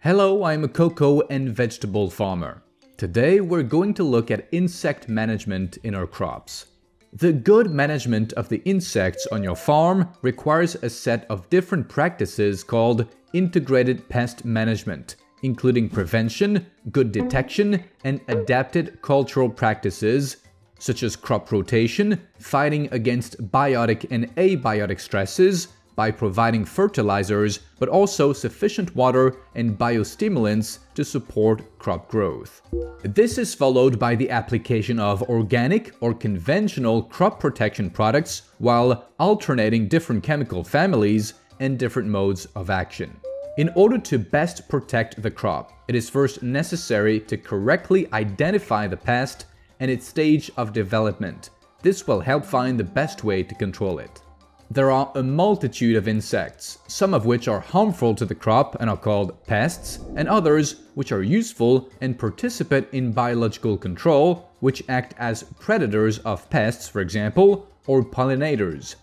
Hello, I'm a cocoa and vegetable farmer. Today we're going to look at insect management in our crops. The good management of the insects on your farm requires a set of different practices called integrated pest management, including prevention, good detection, and adapted cultural practices such as crop rotation, fighting against biotic and abiotic stresses, by providing fertilizers, but also sufficient water and biostimulants to support crop growth. This is followed by the application of organic or conventional crop protection products while alternating different chemical families and different modes of action. In order to best protect the crop, it is first necessary to correctly identify the pest and its stage of development. This will help find the best way to control it. There are a multitude of insects, some of which are harmful to the crop and are called pests, and others which are useful and participate in biological control, which act as predators of pests, for example, or pollinators.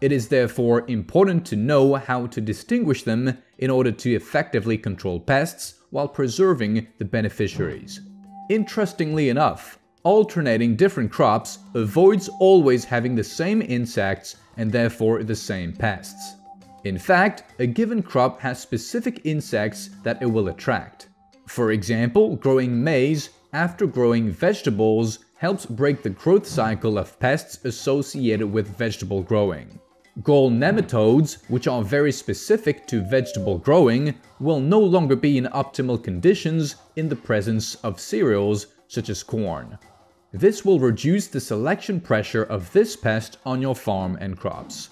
It is therefore important to know how to distinguish them in order to effectively control pests while preserving the beneficiaries. Interestingly enough, alternating different crops avoids always having the same insects and therefore the same pests. In fact, a given crop has specific insects that it will attract. For example, growing maize after growing vegetables helps break the growth cycle of pests associated with vegetable growing. Gall nematodes, which are very specific to vegetable growing, will no longer be in optimal conditions in the presence of cereals such as corn. This will reduce the selection pressure of this pest on your farm and crops.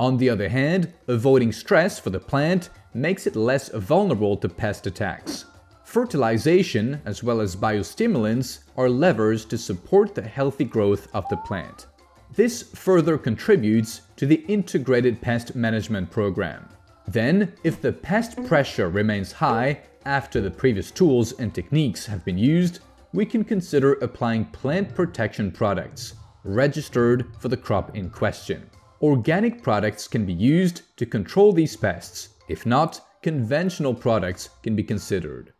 On the other hand, avoiding stress for the plant makes it less vulnerable to pest attacks. Fertilization, as well as biostimulants, are levers to support the healthy growth of the plant. This further contributes to the integrated pest management program. Then, if the pest pressure remains high after the previous tools and techniques have been used, we can consider applying plant protection products registered for the crop in question. Organic products can be used to control these pests. If not, conventional products can be considered.